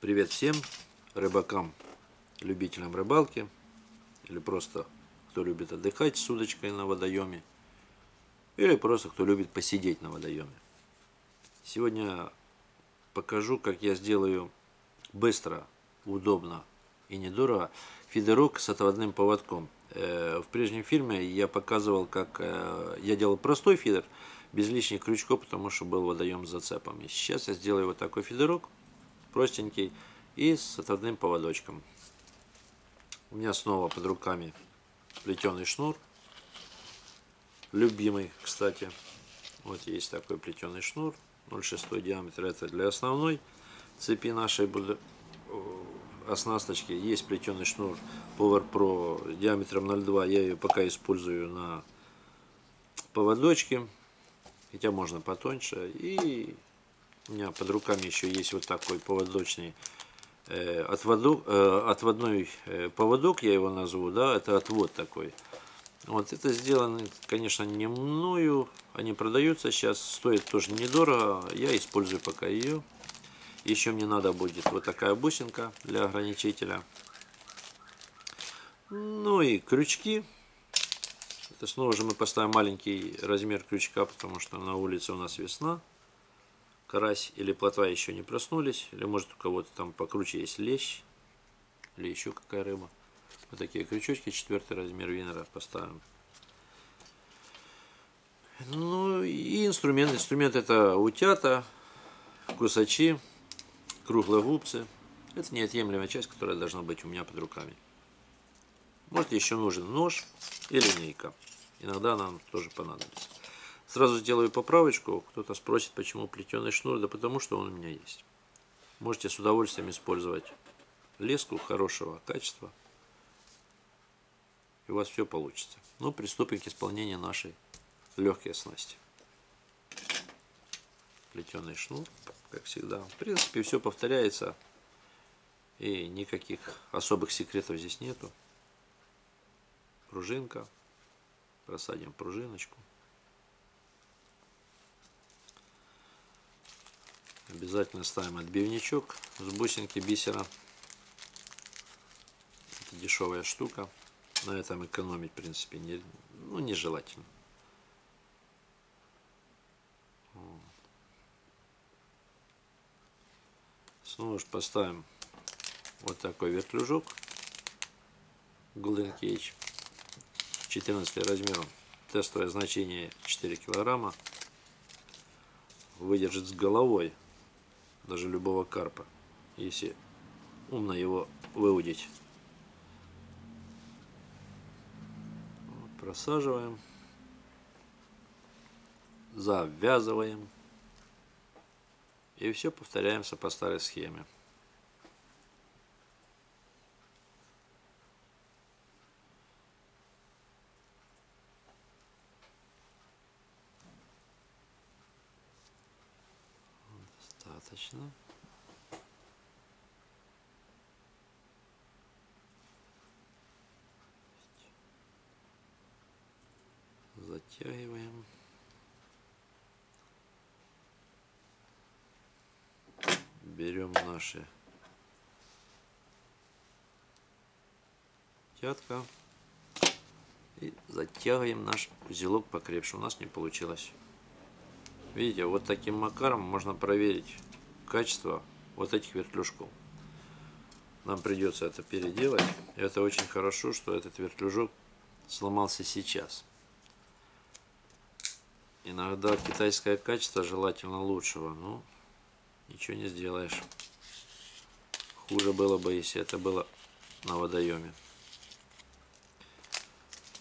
Привет всем рыбакам, любителям рыбалки или просто кто любит отдыхать с удочкой на водоеме или просто кто любит посидеть на водоеме. Сегодня покажу, как я сделаю быстро, удобно и недорого фидерок с отводным поводком. Э, в прежнем фильме я показывал, как э, я делал простой фидер, без лишних крючков, потому что был водоем с зацепами. Сейчас я сделаю вот такой фидерок простенький и с отводным поводочком. У меня снова под руками плетеный шнур, любимый, кстати. Вот есть такой плетеный шнур, 0,6 диаметр, это для основной цепи нашей э, оснасточки. Есть плетеный шнур Power Pro диаметром 0,2, я ее пока использую на поводочке, хотя можно потоньше. И меня под руками еще есть вот такой поводочный э, отводок, э, отводной э, поводок, я его назову, да, это отвод такой. Вот это сделано, конечно, не мною, они продаются сейчас, стоит тоже недорого, я использую пока ее. Еще мне надо будет вот такая бусинка для ограничителя. Ну и крючки. Это снова же мы поставим маленький размер крючка, потому что на улице у нас весна карась или плотва еще не проснулись, или может у кого-то там покруче есть лещ, или еще какая рыба. Вот такие крючочки, четвертый размер винера поставим. Ну и инструмент. Инструмент это утята, кусачи, круглогубцы. Это неотъемлемая часть, которая должна быть у меня под руками. Может еще нужен нож и линейка. Иногда нам тоже понадобится. Сразу сделаю поправочку. Кто-то спросит, почему плетеный шнур. Да потому что он у меня есть. Можете с удовольствием использовать леску хорошего качества. И у вас все получится. Ну, приступим к исполнению нашей легкой снасти. Плетеный шнур, как всегда. В принципе, все повторяется. И никаких особых секретов здесь нету. Пружинка. Просадим пружиночку. Обязательно ставим отбивничок с бусинки бисера. Это дешевая штука. На этом экономить, в принципе, не, ну, нежелательно. Снова же поставим вот такой вертлюжок Golden Cage 14 размером. Тестовое значение 4 килограмма. Выдержит с головой даже любого карпа, если умно его выудить. Просаживаем, завязываем и все повторяемся по старой схеме. Достаточно. Затягиваем. Берем наши тятка и затягиваем наш узелок покрепше. У нас не получилось. Видите, вот таким макаром можно проверить качество вот этих вертлюжков. Нам придется это переделать. И это очень хорошо, что этот вертлюжок сломался сейчас. Иногда китайское качество желательно лучшего, но ничего не сделаешь. Хуже было бы, если это было на водоеме.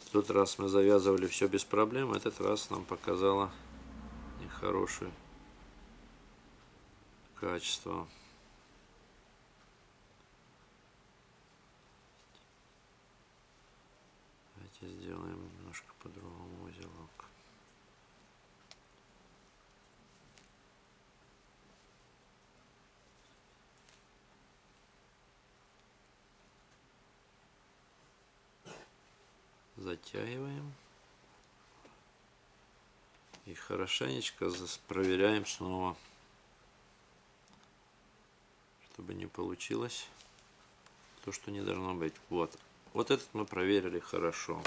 В тот раз мы завязывали все без проблем, этот раз нам показало нехорошее качество. Давайте сделаем немножко по-другому узелок. Затягиваем. И хорошенечко проверяем снова чтобы не получилось то, что не должно быть. Вот. Вот этот мы проверили хорошо.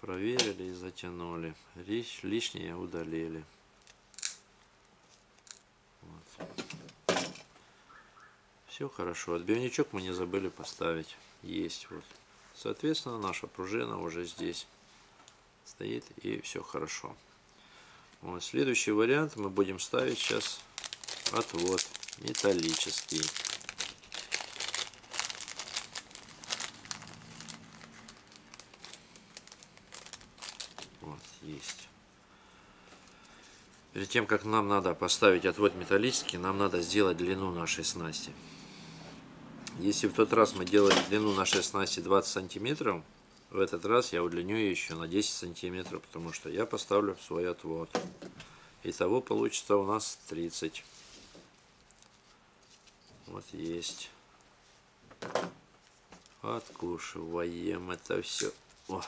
Проверили и затянули. Лиш, лишнее удалили. Вот. Все хорошо. Отбивничок мы не забыли поставить. Есть вот. Соответственно, наша пружина уже здесь стоит и все хорошо. Вот. Следующий вариант мы будем ставить сейчас отвод металлический. Вот, есть. Перед тем, как нам надо поставить отвод металлический, нам надо сделать длину нашей снасти. Если в тот раз мы делали длину нашей снасти 20 сантиметров, в этот раз я удлиню ее еще на 10 сантиметров, потому что я поставлю свой отвод. Итого получится у нас 30. Вот есть. Откушиваем это все. О.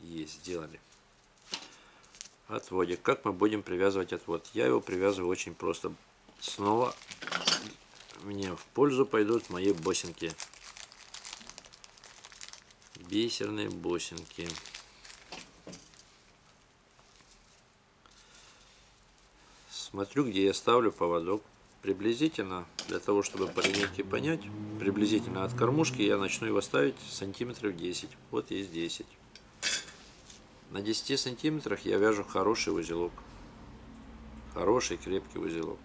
Есть, сделали. Отводик. Как мы будем привязывать отвод? Я его привязываю очень просто. Снова мне в пользу пойдут мои бусинки. Бисерные бусинки. Смотрю, где я ставлю поводок. Приблизительно, для того, чтобы по линейке понять, приблизительно от кормушки я начну его ставить сантиметров 10. Вот есть 10. На 10 сантиметрах я вяжу хороший узелок. Хороший крепкий узелок.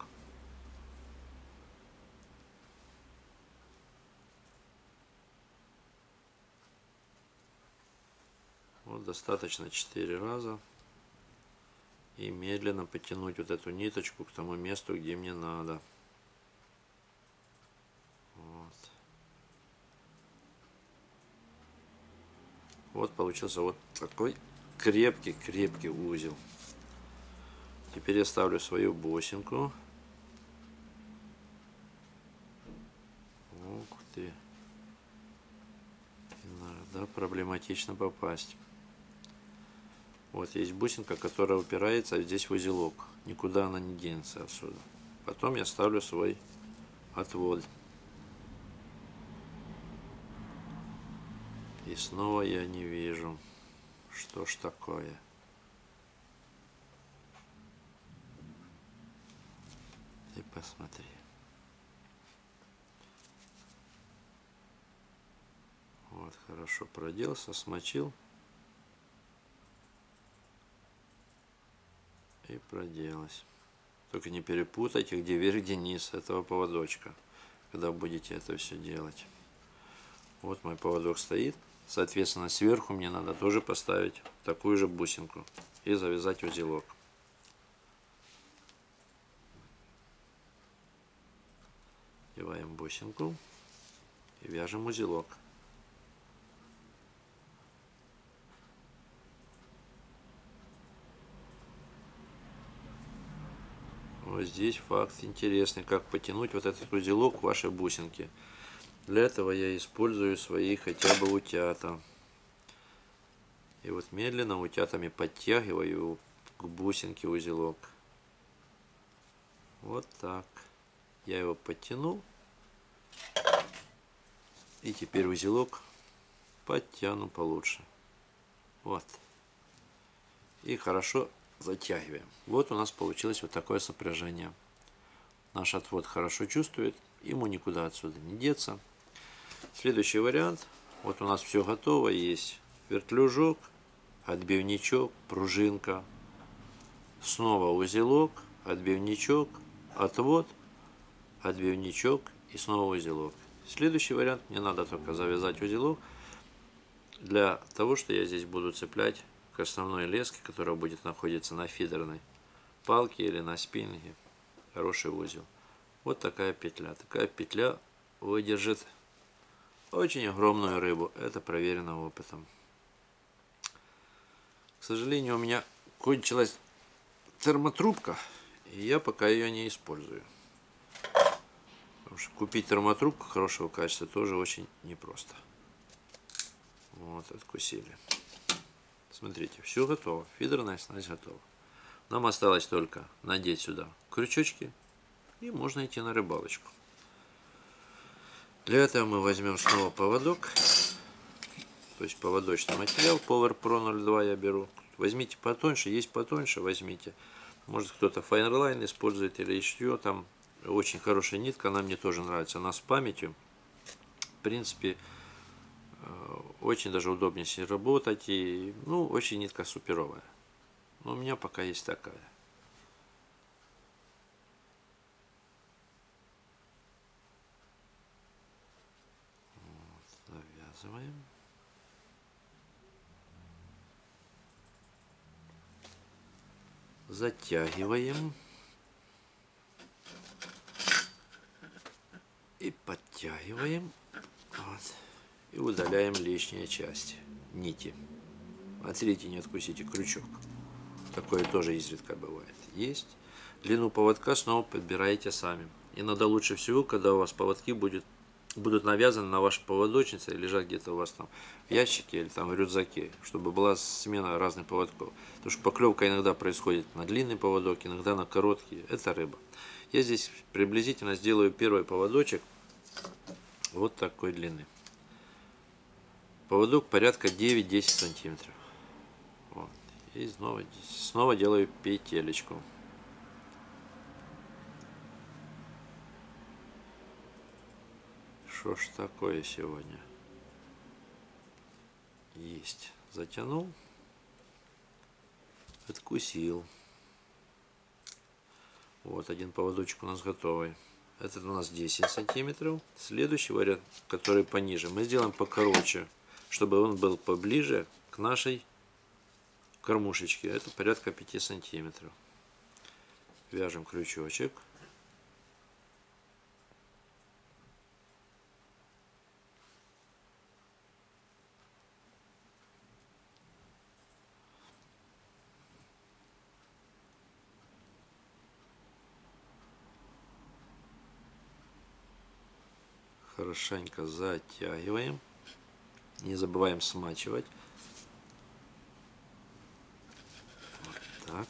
Вот достаточно 4 раза. И медленно потянуть вот эту ниточку к тому месту, где мне надо. Вот. Вот получился вот такой крепкий-крепкий узел. Теперь я ставлю свою бусинку. Ух ты. Иногда проблематично попасть. Вот есть бусинка, которая упирается здесь в узелок. Никуда она не денется отсюда. Потом я ставлю свой отвод. И снова я не вижу. Что ж такое? Ты посмотри. Вот, хорошо проделся, смочил. И проделась. Только не перепутайте, где вверх, где низ этого поводочка, когда будете это все делать. Вот мой поводок стоит. Соответственно, сверху мне надо тоже поставить такую же бусинку и завязать узелок. Деваем бусинку и вяжем узелок. Здесь факт интересный, как потянуть вот этот узелок в вашей бусинке. Для этого я использую свои хотя бы утята. И вот медленно утятами подтягиваю к бусинке узелок. Вот так. Я его подтянул. И теперь узелок подтяну получше. Вот. И хорошо затягиваем. Вот у нас получилось вот такое сопряжение. Наш отвод хорошо чувствует, ему никуда отсюда не деться. Следующий вариант. Вот у нас все готово. Есть вертлюжок, отбивничок, пружинка. Снова узелок, отбивничок, отвод, отбивничок и снова узелок. Следующий вариант. Мне надо только завязать узелок для того, что я здесь буду цеплять к основной леске, которая будет находиться на фидерной палке или на спиннинге. Хороший узел. Вот такая петля. Такая петля выдержит очень огромную рыбу. Это проверено опытом. К сожалению, у меня кончилась термотрубка, и я пока ее не использую. Потому что купить термотрубку хорошего качества тоже очень непросто. Вот, откусили. Смотрите, все готово. Фидерная снасть готова. Нам осталось только надеть сюда крючочки И можно идти на рыбалочку. Для этого мы возьмем снова поводок. То есть поводочный материал Power Pro 02 я беру. Возьмите потоньше, есть потоньше, возьмите. Может кто-то Fireline использует или еще там очень хорошая нитка, она мне тоже нравится. Она с памятью. В принципе, очень даже удобнее с ней работать. И, ну, очень нитка суперовая. Но у меня пока есть такая. Вот, завязываем. Затягиваем. И подтягиваем. Вот. И удаляем лишние части нити. Отсрите, не откусите крючок. Такое тоже изредка бывает. Есть. Длину поводка снова подбираете сами. Иногда лучше всего, когда у вас поводки будет, будут навязаны на ваши поводочницы и лежат где-то у вас там в ящике или там в рюкзаке, чтобы была смена разных поводков. Потому что поклевка иногда происходит на длинный поводок, иногда на короткий. Это рыба. Я здесь приблизительно сделаю первый поводочек вот такой длины. Поводок порядка 9-10 сантиметров. Вот. И снова, снова делаю петелечку. Что ж такое сегодня? Есть. Затянул. Откусил. Вот один поводочек у нас готовый. Этот у нас 10 сантиметров. Следующий вариант, который пониже, мы сделаем покороче, чтобы он был поближе к нашей кормушечке. Это порядка 5 сантиметров. Вяжем крючочек. хорошенько затягиваем. Не забываем смачивать. Вот так.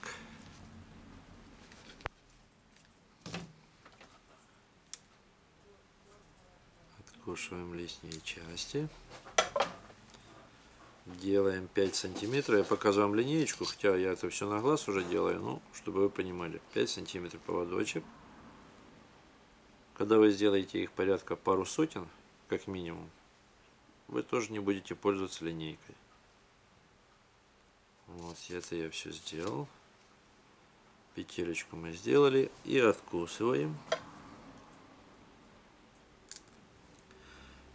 Откушиваем лишние части. Делаем 5 сантиметров. Я показываю вам линеечку, хотя я это все на глаз уже делаю, ну, чтобы вы понимали. 5 сантиметров поводочек. Когда вы сделаете их порядка пару сотен, как минимум, вы тоже не будете пользоваться линейкой. Вот это я все сделал. Петелечку мы сделали и откусываем.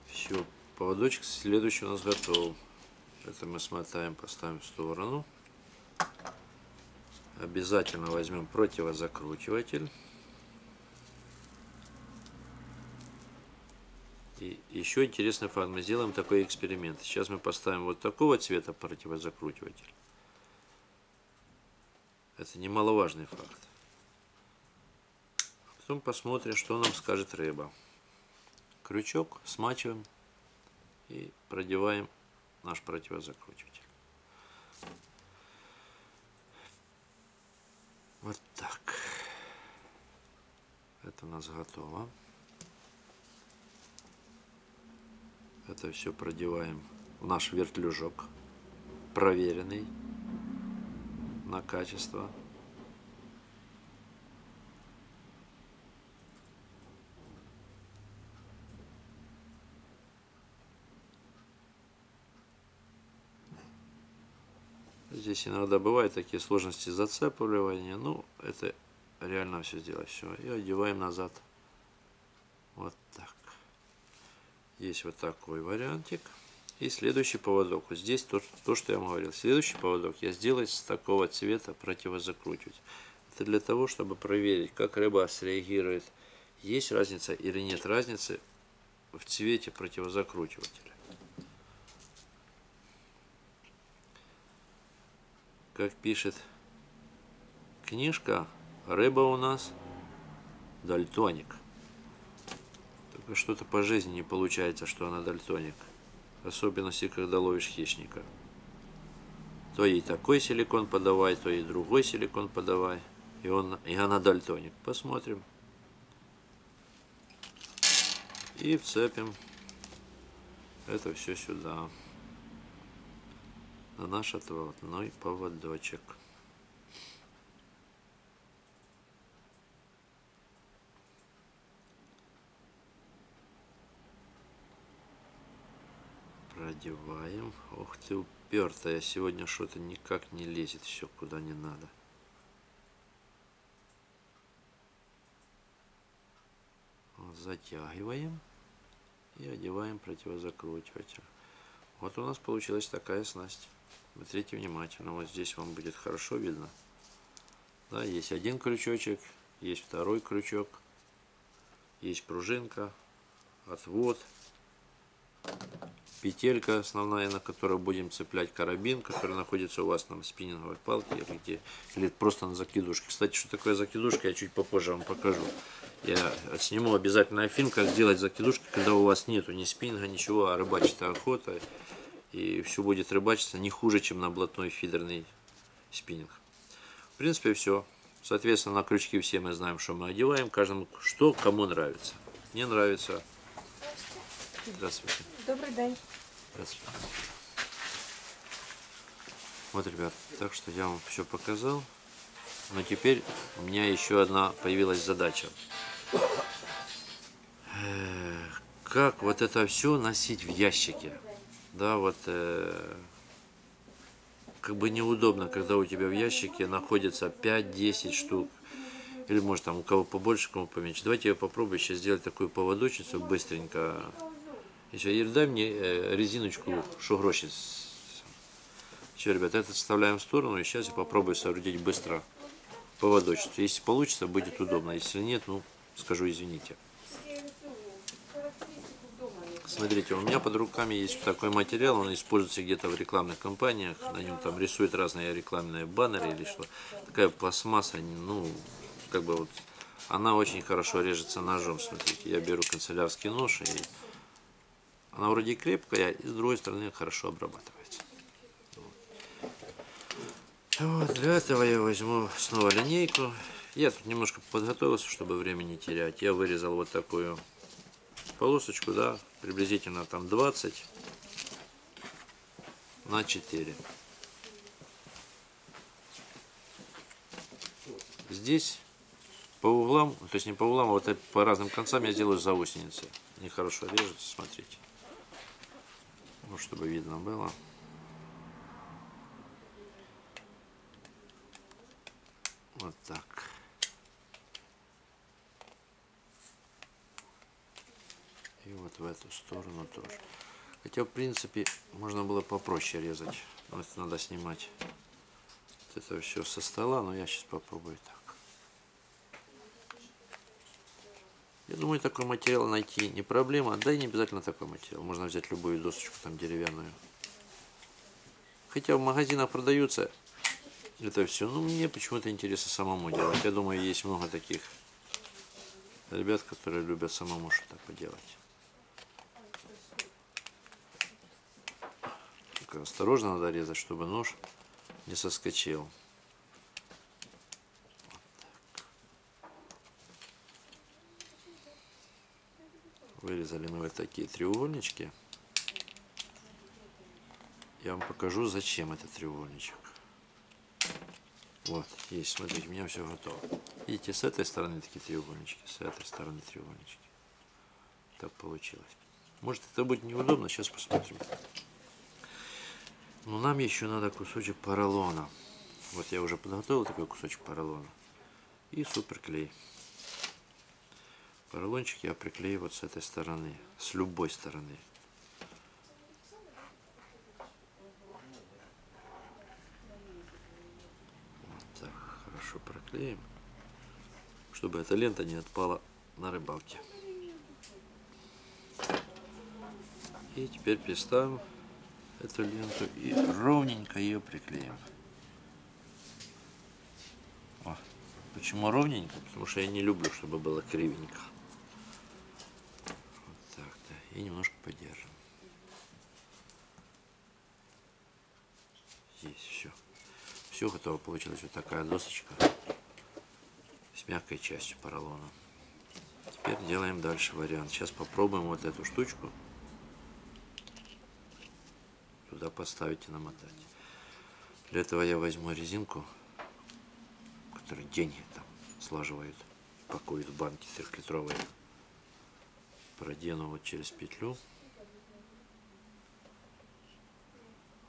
Все, поводочек следующий у нас готов. Это мы смотаем, поставим в сторону. Обязательно возьмем противозакручиватель. И еще интересный факт. Мы сделаем такой эксперимент. Сейчас мы поставим вот такого цвета противозакручиватель. Это немаловажный факт. Потом посмотрим, что нам скажет рыба. Крючок смачиваем и продеваем наш противозакручиватель. Вот так. Это у нас готово. Это все продеваем в наш вертлюжок, проверенный на качество. Здесь иногда бывают такие сложности зацепливания. Ну, это реально все сделать. Все. И одеваем назад. Вот так. Есть вот такой вариантик. И следующий поводок. Вот здесь то, то, что я вам говорил. Следующий поводок я сделаю с такого цвета противозакручивать. Это для того, чтобы проверить, как рыба среагирует. Есть разница или нет разницы в цвете противозакручивателя. Как пишет книжка, рыба у нас дальтоник что-то по жизни не получается, что она дальтоник. Особенности, когда ловишь хищника. То ей такой силикон подавай, то ей другой силикон подавай. И, он, и она дальтоник. Посмотрим. И вцепим это все сюда. На наш отводной поводочек. Продеваем. Ох ты упертая. Сегодня что-то никак не лезет все куда не надо. Затягиваем и одеваем противозакручиватель. Вот у нас получилась такая снасть. Смотрите внимательно, вот здесь вам будет хорошо видно. Да, есть один крючочек, есть второй крючок, есть пружинка, отвод, петелька основная, на которой будем цеплять карабин, который находится у вас на спиннинговой палке или, где, или просто на закидушке. Кстати, что такое закидушка, я чуть попозже вам покажу. Я сниму обязательно фильм, как сделать закидушки, когда у вас нету ни спиннинга, ничего, а рыбачья охота. И все будет рыбачиться не хуже, чем на блатной фидерный спиннинг. В принципе, все. Соответственно, на крючки все мы знаем, что мы одеваем. Каждому, что кому нравится. Мне нравится. Здравствуйте. Добрий день. Здравствуйте. Вот, ребят, так что я вам все показал. Но теперь у меня еще одна появилась задача. Как вот это все носить в ящике? Да, вот э, как бы неудобно, когда у тебя в ящике находится 5-10 штук. Или может там у кого побольше, кому поменьше. Давайте я попробую сейчас сделать такую поводочницу быстренько. Еще, Ир, дай мне э, резиночку, что гроши. Все, ребят, это вставляем в сторону. И сейчас я попробую соорудить быстро поводочницу. Если получится, будет удобно. Если нет, ну, скажу извините. Смотрите, у меня под руками есть такой материал, он используется где-то в рекламных кампаниях, на нем там рисуют разные рекламные баннеры или что. Такая пластмасса, ну, как бы вот, она очень хорошо режется ножом, смотрите. Я беру канцелярский нож, и она вроде крепкая, и с другой стороны хорошо обрабатывается. Вот, для этого я возьму снова линейку. Я тут немножко подготовился, чтобы время не терять. Я вырезал вот такую полосочку, да, приблизительно там 20 на 4. Здесь по углам, то есть не по углам, а вот по разным концам я делаю заусеницы. Хорошо режутся, смотрите. Ну, чтобы видно было. Вот так. И вот в эту сторону тоже. Хотя, в принципе, можно было попроще резать. Это надо снимать вот это все со стола, но я сейчас попробую так. Я думаю, такой материал найти не проблема. Да и не обязательно такой материал. Можно взять любую досочку там деревянную. Хотя в магазинах продаются это все. Ну, мне почему-то интересно самому делать. Я думаю, есть много таких ребят, которые любят самому что-то поделать. Только осторожно надо резать, чтобы нож не соскочил. Вырезали мы вот такие треугольнички. Я вам покажу, зачем этот треугольничек. Вот, есть, смотрите, у меня все готово. Видите, с этой стороны такие треугольнички, с этой стороны треугольнички. Так получилось. Может это будет неудобно, сейчас посмотрим. Но нам еще надо кусочек поролона. Вот я уже подготовил такой кусочек поролона. И суперклей. Поролончик я приклею вот с этой стороны, с любой стороны. Вот так, хорошо проклеим, чтобы эта лента не отпала на рыбалке. И теперь переставим эту ленту и ровненько ее приклеим. О, почему ровненько? Потому что я не люблю, чтобы было кривенько. И немножко подержим. Есть все. Все готово. Получилась вот такая досочка с мягкой частью поролона. Теперь делаем дальше вариант. Сейчас попробуем вот эту штучку туда поставить и намотать. Для этого я возьму резинку, которую деньги там слаживают, пакуют в банки трехлитровые. Продену вот через петлю.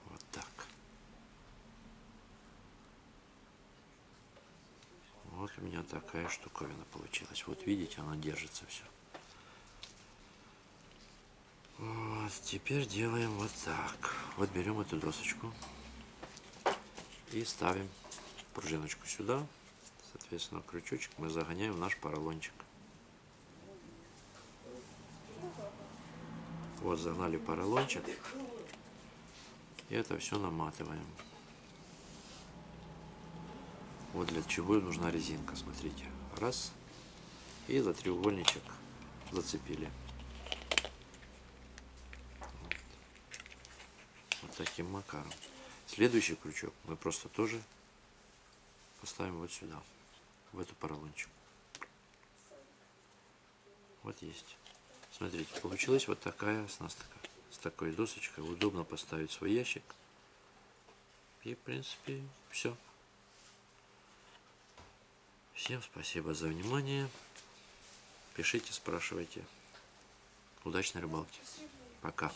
Вот так. Вот у меня такая штуковина получилась. Вот видите, она держится все. Вот, теперь делаем вот так. Вот берем эту досочку и ставим пружиночку сюда. Соответственно, крючочек мы загоняем в наш поролончик. Вот загнали поролончик. И это все наматываем. Вот для чего нужна резинка. Смотрите. Раз. И за треугольничек зацепили. Вот таким макаром. Следующий крючок мы просто тоже поставим вот сюда, в эту поролончик. Вот есть. Смотрите, получилась вот такая оснастка. С такой досочкой удобно поставить свой ящик. И, в принципе, все. Всем спасибо за внимание. Пишите, спрашивайте. Удачной рыбалки. Пока.